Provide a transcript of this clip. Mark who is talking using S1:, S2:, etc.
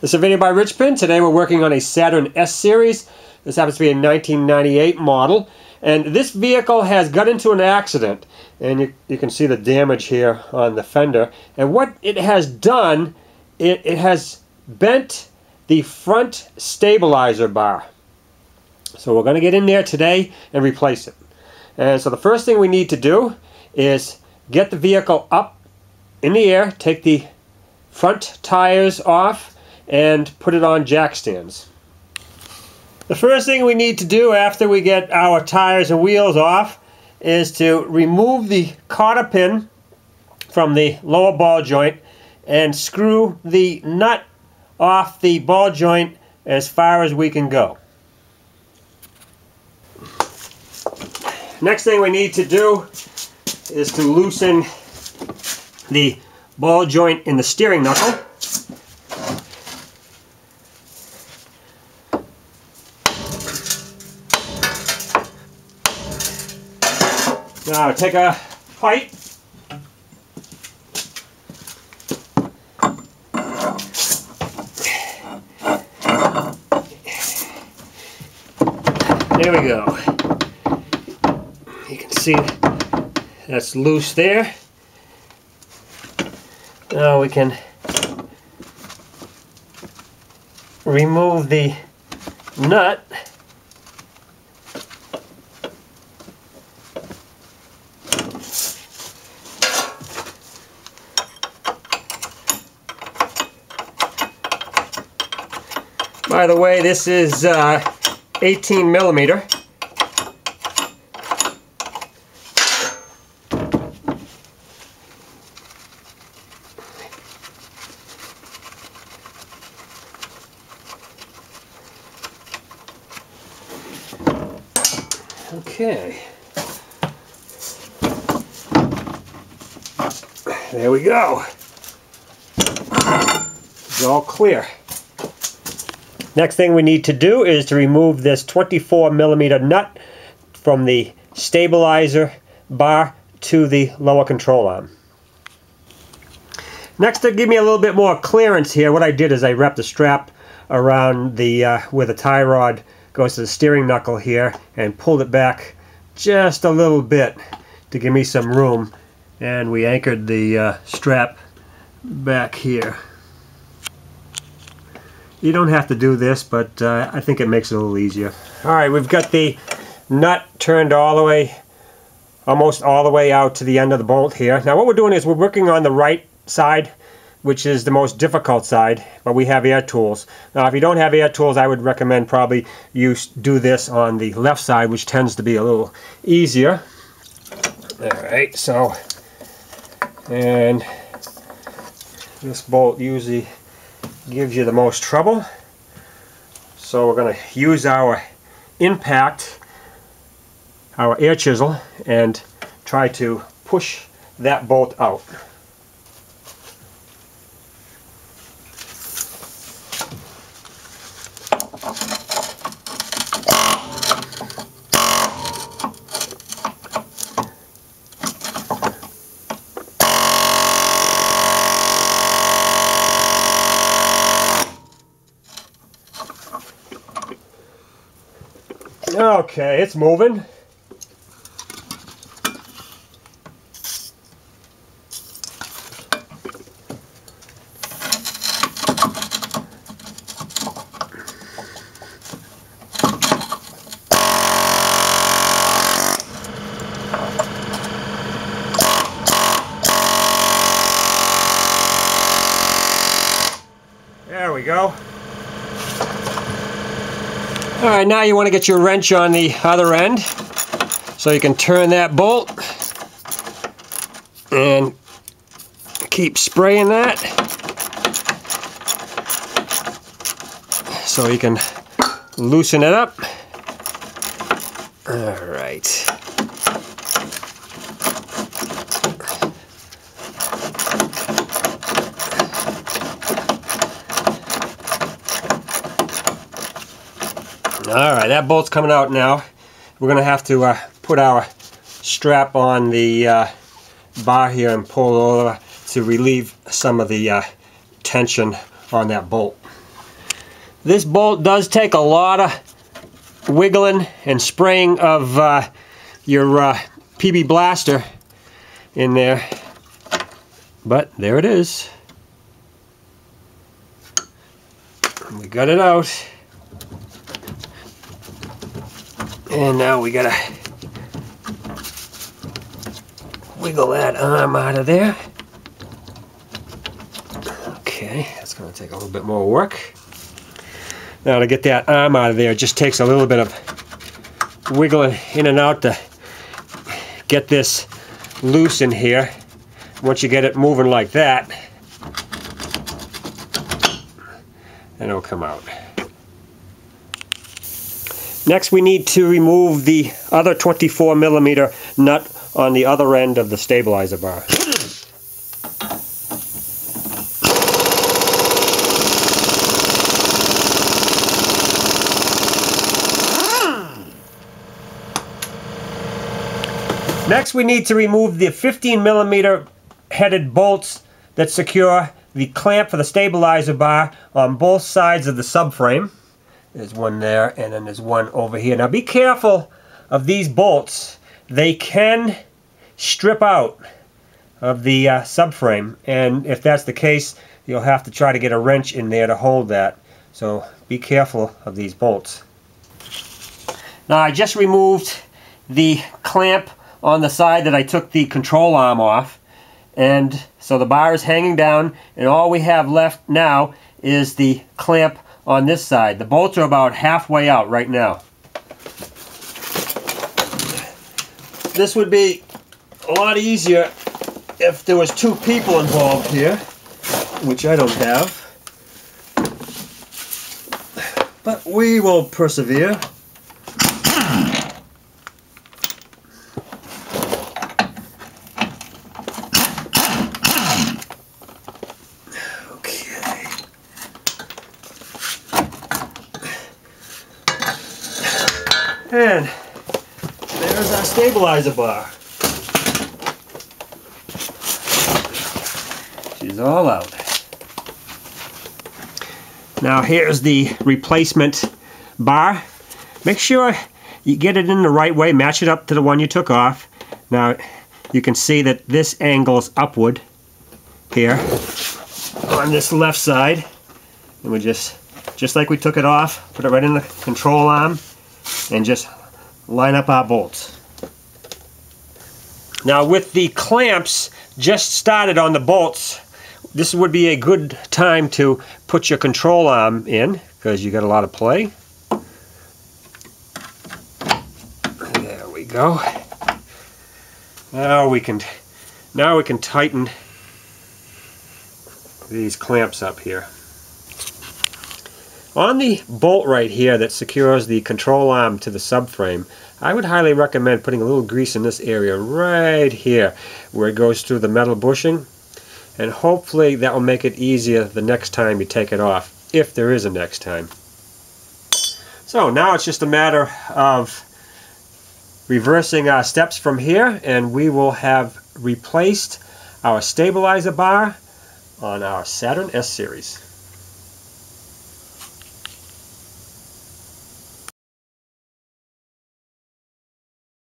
S1: This is a video by Richpin. Today we're working on a Saturn S Series. This happens to be a 1998 model. And this vehicle has got into an accident. And you, you can see the damage here on the fender. And what it has done, it, it has bent the front stabilizer bar. So we're going to get in there today and replace it. And so the first thing we need to do is get the vehicle up in the air, take the front tires off, and put it on jack stands. The first thing we need to do after we get our tires and wheels off is to remove the cotter pin from the lower ball joint and screw the nut off the ball joint as far as we can go. Next thing we need to do is to loosen the ball joint in the steering knuckle. Now take a pipe. There we go. You can see that's loose there. Now we can remove the nut By the way, this is uh, 18 millimeter. Okay. There we go. It's all clear. Next thing we need to do is to remove this 24 millimeter nut from the stabilizer bar to the lower control arm. Next to give me a little bit more clearance here, what I did is I wrapped the strap around the uh, where the tie rod goes to the steering knuckle here and pulled it back just a little bit to give me some room and we anchored the uh, strap back here. You don't have to do this, but uh, I think it makes it a little easier. All right, we've got the nut turned all the way, almost all the way out to the end of the bolt here. Now what we're doing is we're working on the right side, which is the most difficult side, but we have air tools. Now if you don't have air tools, I would recommend probably you do this on the left side, which tends to be a little easier. All right, so, and this bolt usually gives you the most trouble. So we're going to use our impact, our air chisel, and try to push that bolt out. Okay, it's moving. There we go. Alright, now you want to get your wrench on the other end so you can turn that bolt and keep spraying that so you can loosen it up. Alright. All right, that bolt's coming out now. We're gonna have to uh, put our strap on the uh, bar here and pull it over to relieve some of the uh, tension on that bolt. This bolt does take a lot of wiggling and spraying of uh, your uh, PB Blaster in there. But there it is. We got it out. And now we gotta wiggle that arm out of there. Okay, that's gonna take a little bit more work. Now to get that arm out of there, it just takes a little bit of wiggling in and out to get this loose in here. Once you get it moving like that, then it'll come out. Next we need to remove the other 24 millimeter nut on the other end of the stabilizer bar. Next we need to remove the 15 millimeter headed bolts that secure the clamp for the stabilizer bar on both sides of the subframe. There's one there and then there's one over here. Now be careful of these bolts. They can strip out of the uh, subframe and if that's the case you'll have to try to get a wrench in there to hold that. So be careful of these bolts. Now I just removed the clamp on the side that I took the control arm off. And so the bar is hanging down and all we have left now is the clamp on this side. The bolts are about halfway out right now. This would be a lot easier if there was two people involved here, which I don't have. But we will persevere. And there's our stabilizer bar. She's all out. Now here's the replacement bar. Make sure you get it in the right way, match it up to the one you took off. Now you can see that this angles upward here on this left side. And we just, just like we took it off, put it right in the control arm and just line up our bolts. Now with the clamps just started on the bolts, this would be a good time to put your control arm in because you got a lot of play. There we go. Now we can now we can tighten these clamps up here. On the bolt right here that secures the control arm to the subframe, I would highly recommend putting a little grease in this area right here where it goes through the metal bushing and hopefully that will make it easier the next time you take it off, if there is a next time. So now it's just a matter of reversing our steps from here and we will have replaced our stabilizer bar on our Saturn S-Series.